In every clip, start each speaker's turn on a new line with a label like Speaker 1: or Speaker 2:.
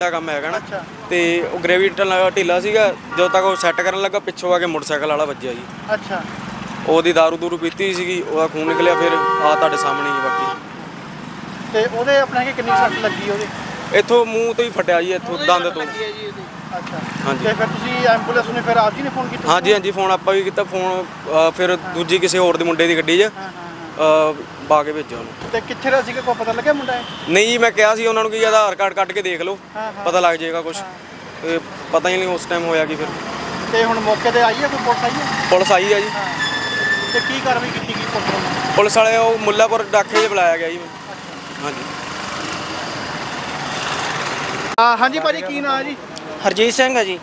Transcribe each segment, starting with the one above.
Speaker 1: ਦਾ ਕੰਮ ਹੈਗਾ ਨਾ। ਤੇ ਉਹ ਗ੍ਰੇਵੀ ਢਿੱਲਾ ਸੀਗਾ ਜਦੋਂ ਤੱਕ ਉਹ ਸੈੱਟ ਕਰਨ ਲੱਗਾ ਪਿੱਛੋਂ ਆ ਕੇ ਮੋਟਰਸਾਈਕਲ ਵਾਲਾ ਵੱਜਿਆ ਜੀ।
Speaker 2: ਅੱਛਾ।
Speaker 1: ਉਹਦੀ ਦਾਰੂ ਦੂਰੂ ਪੀਤੀ ਸੀਗੀ ਉਹਦਾ ਖੂਨ ਨਿਕਲਿਆ ਫਿਰ ਆ ਤੁਹਾਡੇ ਸਾਹਮਣੇ ਹੀ ਬਾਕੀ।
Speaker 2: ਤੇ ਉਹਦੇ ਆਪਣੇ ਕਿ ਕਿੰਨੀ ਸੱਟ ਲੱਗੀ ਉਹਦੇ?
Speaker 1: ਇੱਥੋਂ ਮੂੰਹ ਤੋਂ ਹੀ ਫਟਿਆ ਜੀ ਇੱਥੋਂ ਦੰਦ ਤੋਂ।
Speaker 2: ਅੱਛਾ।
Speaker 1: ਹਾਂਜੀ।
Speaker 2: ਤੇ ਫਿਰ ਤੁਸੀਂ ਐਂਬੂਲੈਂਸ ਨੂੰ ਫਿਰ ਆਪ ਜੀ ਨੇ ਫੋਨ ਕੀਤਾ?
Speaker 1: ਹਾਂਜੀ ਹਾਂਜੀ ਫੋਨ ਆਪਾਂ ਵੀ ਕੀਤਾ ਫੋਨ ਫਿਰ ਦੂਜੀ ਕਿਸੇ ਹੋਰ ਦੇ ਮੁੰਡੇ ਦੀ ਗੱਡੀ 'ਚ।
Speaker 2: ਹਾਂ ਹਾਂ
Speaker 1: ਅ, ਪਾ ਕੇ ਭੇਜਿਆ ਉਹਨੂੰ।
Speaker 2: ਤੇ ਕਿੱਥੇ ਦਾ ਸੀਗਾ ਕੋਈ ਪਤਾ ਲੱਗਿਆ ਮੁੰਡਾ ਇਹ?
Speaker 1: ਨਹੀਂ ਜੀ ਮੈਂ ਕਿਹਾ ਸੀ ਉਹਨਾਂ ਨੂੰ ਕਿ ਆਧਾਰ ਕਾਰਡ ਕੱਢ ਕੇ ਦੇਖ ਲਓ
Speaker 2: ਹਾਂ ਹਾਂ।
Speaker 1: ਪਤਾ ਲੱਗ ਜਾਏਗਾ ਕੁਝ ਤੇ ਪਤਾ ਹੀ ਨਹੀਂ ਉਸ ਟਾਈਮ ਹੋਇਆ ਕੀ ਫਿਰ।
Speaker 2: ਤੇ ਹੁਣ ਮੌਕੇ ਤੇ ਆਈ ਹੈ ਕੋਈ ਪੁਲਿਸ ਆਈ ਹੈ
Speaker 1: ਪੁਲਿਸ ਆਈ ਆ ਜੀ।
Speaker 2: ਹਾਂ। ਤੇ ਕੀ ਕਾਰਵਾਈ ਕੀਤੀ ਗਈ ਪੁਲਿਸ ਵੱਲੋਂ?
Speaker 1: ਪੁਲਿਸ ਵਾਲੇ ਉਹ ਮੁੱਲਾਪੁਰ ਡਾਕੇ 'ਚ ਬੁਲਾਇਆ ਗਿਆ ਜੀ। ਹਾਂਜੀ।
Speaker 2: ਹਾਂ ਹਾਂਜੀ ਭਾਜੀ ਕੀ ਨਾਂ ਹੈ ਜੀ?
Speaker 3: ਹਰਜੀਤ ਸਿੰਘ ਹੈ ਜੀ।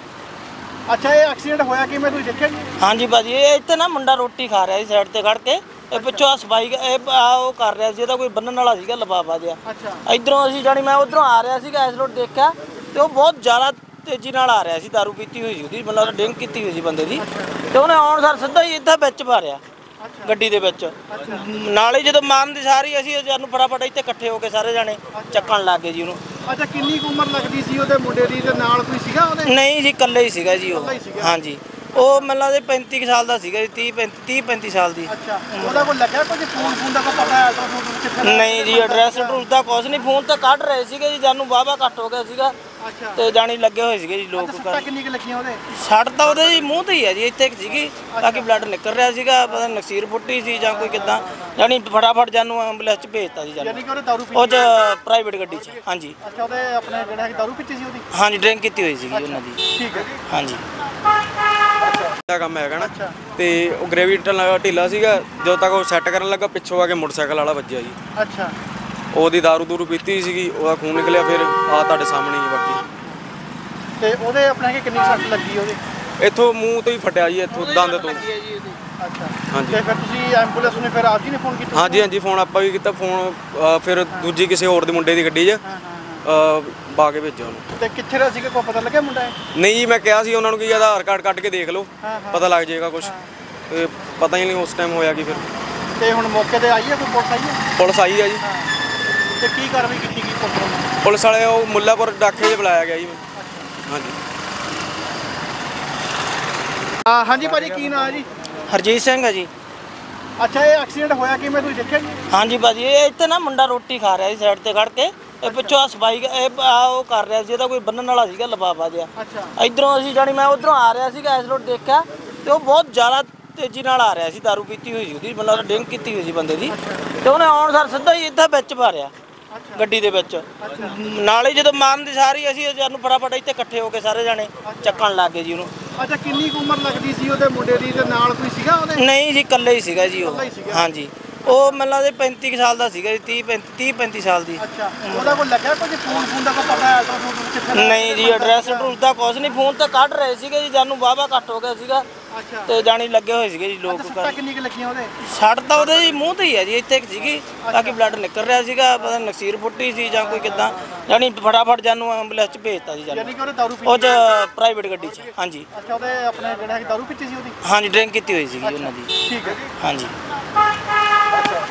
Speaker 2: ਅੱਛਾ ਇਹ ਐਕਸੀਡੈਂਟ ਹੋਇਆ ਕਿਵੇਂ ਤੁਸੀਂ ਦੇਖਿਆ ਜੀ?
Speaker 3: ਹਾਂਜੀ ਭਾਜੀ ਇਹ ਇੱਥੇ ਨਾ ਮੁੰਡਾ ਰੋਟੀ ਖਾ ਰਿਹਾ ਸੀ ਸਾਈਡ ਤੇ ਖੜ ਕੇ। ਇਹ ਪਿੱਛੋਂ ਆ ਸਫ਼ਾਈ ਇਹ ਆ ਉਹ ਕਰ ਰਿਹਾ ਸੀ ਇਹਦਾ ਕੋਈ ਬੰਨਣ ਵਾਲਾ ਸੀਗਾ ਲਫਾਫਾ ਜਿਹਾ।
Speaker 2: ਅੱਛਾ।
Speaker 3: ਇਧਰੋਂ ਅਸੀਂ ਜਾਣੀ ਮੈਂ ਉਧਰੋਂ ਆ ਰਿਹਾ ਸੀਗਾ ਇਸ ਰੋਡ ਦੇਖਿਆ ਤੇ ਉਹ ਬਹੁਤ ਜ਼ਿਆਦਾ ਤੇਜ਼ੀ ਨਾਲ ਆ ਰਿਹਾ ਸੀ ਦਾਰੂ ਪੀਤੀ ਹੋਈ ਸੀ ਉਹਦੀ ਮਤਲਬ ਡਰਿੰਕ ਕੀਤੀ ਹੋਈ ਸੀ ਬੰਦੇ ਦੀ। ਤੇ ਉਹਨੇ ਆਉਣ ਸਾਰ ਸਿੱਧਾ ਹੀ ਇੱਥੇ ਵਿੱਚ ਮਾਰਿਆ ਗੱਡੀ ਦੇ ਵਿੱਚ। ਨਾਲੇ ਜਦੋਂ ਮਾਰਨ ਦੀ ਸਾਰੀ ਅਸੀਂ ਜਾਨੂੰ ਫਟਾਫਟ ਇੱਥੇ ਇਕੱਠੇ ਹੋ ਕੇ ਸਾਰੇ ਜਾਣੇ ਚੱਕਣ ਲੱਗ ਗਏ ਜੀ ਉਹਨੂੰ।
Speaker 2: ਅੱਛਾ ਕਿੰਨੀ ਕੁ ਉਮਰ ਲੱਗਦੀ ਸੀ ਉਹਦੇ ਮੁੰਡੇ ਦੀ ਤੇ ਨਾਲ ਕੋਈ ਸੀਗਾ ਉਹਦੇ?
Speaker 3: ਨਹੀਂ ਜੀ ਇਕੱਲੇ ਹੀ ਸੀਗਾ ਜੀ ਉਹ। ਹਾਂਜੀ। ਉਹ ਮੈਨੂੰ ਲੱਗਦਾ 35 ਕੁ ਸਾਲ ਦਾ ਸੀਗਾ ਜੀ 30 35 35 ਸਾਲ ਦੀ।
Speaker 2: ਅੱਛਾ ਉਹਦਾ ਕੋਈ ਲੱਗਿਆ ਕੋਈ ਫੋਨ ਫੋਨ ਦਾ ਕੋਈ ਪਤਾ ਕਿੱਥੇ
Speaker 3: ਨਹੀਂ ਜੀ ਐਡਰੈਸ ਐਡਰੂਸ ਦਾ ਕੁਛ ਨਹੀਂ। ਫੋਨ ਤਾਂ ਕੱਢ ਰਹੇ ਸੀਗੇ ਜੀ ਜਾਨੂੰ ਵਾਹਵਾ ਘੱਟ ਹੋ ਗਿਆ ਸੀਗਾ। ਤੇ ਜਾਣੀ ਲੱਗੇ ਹੋਏ ਸੀਗੇ ਜੀ ਲੋਕ
Speaker 2: ਸੱਟਾਂ ਕਿੰਨੀ ਕੁ ਲੱਗੀਆਂ ਉਹਦੇ?
Speaker 3: ਸੱਟ ਤਾਂ ਉਹਦੇ ਜੀ ਮੂੰਹ ਤੇ ਹੀ ਹੈ ਜੀ ਇੱਥੇ ਇੱਕ ਸੀਗੀ ਤਾਂ ਕਿ ਬਲੱਡ ਨਿਕਲ ਰਿਹਾ ਸੀਗਾ ਪਤਾ ਨਕਸੀਰ ਫੁੱਟੀ ਸੀ ਜਾਂ ਕੋਈ ਕਿਦਾਂ। ਜਾਣੀ ਫਟਾਫਟ ਜਾਨੂੰ ਐਂਬੂਲੈਂਸ ਚ ਭੇਜਤਾ ਜੀ ਜਾਨੂੰ। ਉਹ ਚ ਪ੍ਰਾਈਵੇਟ ਗੱਡੀ ਚ ਹਾਂਜੀ।
Speaker 2: ਅੱਛਾ ਉਹਦੇ ਆਪਣੇ ਜਿਹੜਾ ਦਾਰੂ ਪੀਤੀ ਸੀ ਉਹਦੀ?
Speaker 3: ਹਾਂਜੀ ਡਰਿੰਕ ਕੀਤੀ ਹੋਈ ਸੀਗੀ ਉਹਨਾਂ ਦੀ।
Speaker 2: ਠੀਕ ਹੈ।
Speaker 3: ਹਾਂਜੀ।
Speaker 1: ਦਾ ਕੰਮ ਹੈਗਾ ਨਾ। ਤੇ ਉਹ ਗ੍ਰੇਵੀ ਢਿੱਲਾ ਢਿੱਲਾ ਸੀਗਾ ਜਦੋਂ ਤੱਕ ਉਹ ਸੈੱਟ ਕਰਨ ਲੱਗਾ ਪਿੱਛੋਂ ਆ ਕੇ ਮੋਟਰਸਾਈਕਲ ਵਾਲਾ ਵੱਜਿਆ ਜੀ।
Speaker 2: ਅੱਛਾ।
Speaker 1: ਉਹਦੀ ਦਾਰੂ ਦੂਰੂ ਪੀਤੀ ਸੀਗੀ ਉਹਦਾ ਖੂਨ ਨਿਕਲਿਆ ਫਿਰ ਆ ਤੁਹਾਡੇ ਸਾਹਮਣੇ ਹੀ ਬਾਕੀ।
Speaker 2: ਤੇ ਉਹਦੇ ਆਪਣੇ ਕਿ ਕਿੰਨੀ ਸੱਟ ਲੱਗੀ ਉਹਦੇ?
Speaker 1: ਇੱਥੋਂ ਮੂੰਹ ਤੋਂ ਹੀ ਫਟਿਆ ਜੀ ਇੱਥੋਂ ਦੰਦ ਤੋਂ।
Speaker 2: ਅੱਛਾ।
Speaker 1: ਹਾਂਜੀ।
Speaker 2: ਤੇ ਫਿਰ ਤੁਸੀਂ ਐਂਬੂਲੈਂਸ ਨੂੰ ਫਿਰ ਆਪ ਜੀ ਨੇ ਫੋਨ ਕੀਤਾ?
Speaker 1: ਹਾਂਜੀ ਹਾਂਜੀ ਫੋਨ ਆਪਾਂ ਵੀ ਕੀਤਾ ਫੋਨ ਅ, ਫਿਰ ਦੂਜੀ ਕਿਸੇ ਹੋਰ ਦੇ ਮੁੰਡੇ ਦੀ ਗੱਡੀ 'ਚ।
Speaker 2: ਹਾਂ ਹਾਂ।
Speaker 1: ਪਾ ਕੇ ਭੇਜਿਆ ਉਹਨੂੰ।
Speaker 2: ਤੇ ਕਿੱਥੇ ਦਾ ਸੀਗਾ ਕੋਈ ਪਤਾ ਲੱਗਿਆ ਮੁੰਡਾ ਇਹ?
Speaker 1: ਨਹੀਂ ਜੀ ਮੈਂ ਕਿਹਾ ਸੀ ਉਹਨਾਂ ਨੂੰ ਕਿ ਆਧਾਰ ਕਾਰਡ ਕੱਢ ਕੇ ਦੇਖ ਲਓ
Speaker 2: ਹਾਂ ਹਾਂ।
Speaker 1: ਪਤਾ ਲੱਗ ਜਾਏਗਾ ਕੁਝ ਤੇ ਪਤਾ ਹੀ ਨਹੀਂ ਉਸ ਟਾਈਮ ਹੋਇਆ ਕੀ ਫਿਰ।
Speaker 2: ਤੇ ਹੁਣ ਮੌਕੇ ਤੇ ਆਈ ਹੈ ਕੋਈ ਪੁਲਿਸ ਆਈ ਹੈ
Speaker 1: ਪੁਲਿਸ ਆਈ ਆ ਜੀ।
Speaker 2: ਹਾਂ। ਤੇ ਕੀ ਕਾਰਵਾਈ ਕੀਤੀ ਗਈ ਪੁਲਿਸ ਵੱਲੋਂ?
Speaker 1: ਪੁਲਿਸ ਵਾਲੇ ਉਹ ਮੁੱਲਾਪੁਰ ਡਾਕੇ 'ਚ ਬੁਲਾਇਆ ਗਿਆ ਜੀ। ਹਾਂਜੀ।
Speaker 2: ਹਾਂ ਹਾਂਜੀ ਭਾਜੀ ਕੀ ਨਾਂ ਹੈ ਜੀ?
Speaker 3: ਹਰਜੀਤ ਸਿੰਘ ਹੈ ਜੀ।
Speaker 2: ਅੱਛਾ ਇਹ ਐਕਸੀਡੈਂਟ ਹੋਇਆ ਕਿਵੇਂ? ਤੁਸੀਂ ਦੇਖਿਆ ਜੀ?
Speaker 3: ਹਾਂਜੀ ਭਾਜੀ ਇਹ ਇੱਥੇ ਨਾ ਮੁੰਡਾ ਰੋਟੀ ਖਾ ਰਿਹਾ ਸੀ ਸਾਈਡ ਤੇ ਖੜ ਕੇ। ਇਹ ਪਿੱਛੋਂ ਆ ਸਫ਼ਾਈ ਇਹ ਆ ਉਹ ਕਰ ਰਿਹਾ ਸੀ ਇਹਦਾ ਕੋਈ ਬੰਨਣ ਵਾਲਾ ਸੀਗਾ ਲਫਾਫਾ ਜਿਹਾ।
Speaker 2: ਅੱਛਾ।
Speaker 3: ਇਧਰੋਂ ਅਸੀਂ ਜਾਣੀ ਮੈਂ ਉਧਰੋਂ ਆ ਰਿਹਾ ਸੀਗਾ ਇਸ ਰੋਡ ਦੇਖਿਆ ਤੇ ਉਹ ਬਹੁਤ ਜ਼ਿਆਦਾ ਤੇਜ਼ੀ ਨਾਲ ਆ ਰਿਹਾ ਸੀ ਦਾਰੂ ਪੀਤੀ ਹੋਈ ਸੀ ਉਹਦੀ ਮਤਲਬ ਡਰਿੰਕ ਕੀਤੀ ਹੋਈ ਸੀ ਬੰਦੇ ਦੀ। ਤੇ ਉਹਨੇ ਆਉਣ ਸਾਰ ਸਿੱਧਾ ਹੀ ਇੱਥੇ ਵਿੱਚ ਮਾਰਿਆ ਗੱਡੀ ਦੇ ਵਿੱਚ। ਨਾਲੇ ਜਦੋਂ ਮਾਰਨ ਦੀ ਸਾਰੀ ਅਸੀਂ ਜਾਨੂੰ ਫਟਾਫਟ ਇੱਥੇ ਇਕੱਠੇ ਹੋ ਕੇ ਸਾਰੇ ਜਾਣੇ ਚੱਕਣ ਲੱਗ ਗਏ ਜੀ ਉਹਨੂੰ।
Speaker 2: ਅੱਛਾ ਕਿੰਨੀ ਉਮਰ ਲੱਗਦੀ ਸੀ ਉਹਦੇ ਮੁੰਡੇ ਦੀ ਤੇ ਨਾਲ ਕੋਈ ਸੀਗਾ ਉਹਦੇ?
Speaker 3: ਨਹੀਂ ਜੀ ਇਕੱਲੇ ਹੀ ਸੀਗਾ ਜੀ ਉਹ। ਹਾਂਜੀ। ਉਹ ਮੈਨੂੰ ਲੱਗਦਾ 35 ਕੁ ਸਾਲ ਦਾ ਸੀਗਾ ਜੀ 30 30 35 ਸਾਲ ਦੀ।
Speaker 2: ਅੱਛਾ ਉਹਦਾ ਕੋਈ ਲੱਗਿਆ ਕੋਈ ਫੋਨ ਫੋਨ ਦਾ ਕੋਈ ਪਤਾ ਹੈ ਤਾਂ ਕਿੱਥੇ
Speaker 3: ਨਹੀਂ ਜੀ ਐਡਰੈਸ ਐਡਰੂਸ ਦਾ ਕੁਛ ਨਹੀਂ। ਫੋਨ ਤਾਂ ਕੱਢ ਰਹੇ ਸੀਗੇ ਜੀ ਜਾਨੂੰ ਵਾਹਵਾ ਘੱਟ ਹੋ ਗਿਆ ਸੀਗਾ।
Speaker 2: ਅੱਛਾ।
Speaker 3: ਤੇ ਜਾਣੀ ਲੱਗੇ ਹੋਏ ਸੀਗੇ ਜੀ ਲੋਕ
Speaker 2: ਸੱਟਾਂ ਕਿੰਨੀ ਕੁ ਲੱਗੀਆਂ ਉਹਦੇ?
Speaker 3: ਸੱਟ ਤਾਂ ਉਹਦੇ ਜੀ ਮੂੰਹ ਤੇ ਹੀ ਹੈ ਜੀ ਇੱਥੇ ਇੱਕ ਸੀਗੀ ਤਾਂ ਕਿ ਬਲੱਡ ਨਿਕਲ ਰਿਹਾ ਸੀਗਾ ਪਤਾ ਨਕਸੀਰ ਫੁੱਟੀ ਸੀ ਜਾਂ ਕੋਈ ਕਿਦਾਂ। ਜਾਣੀ ਫਟਾਫਟ ਜਾਨੂੰ ਐਂਬੂਲੈਂਸ ਚ ਭੇਜਤਾ ਜੀ ਜਾਨੂੰ। ਉਹ ਚ ਪ੍ਰਾਈਵੇਟ ਗੱਡੀ ਚ ਹਾਂਜੀ।
Speaker 2: ਅੱਛਾ ਉਹਦੇ ਆਪਣੇ ਜਿਹੜਾ ਦਾਰੂ ਪੀਤੀ ਸੀ ਉਹਦੀ?
Speaker 3: ਹਾਂਜੀ ਡਰਿੰਕ ਕੀਤੀ ਹੋਈ ਸੀਗੀ ਉਹਨਾਂ ਦੀ।
Speaker 2: ਠੀਕ ਹੈ।
Speaker 3: ਹਾਂਜੀ।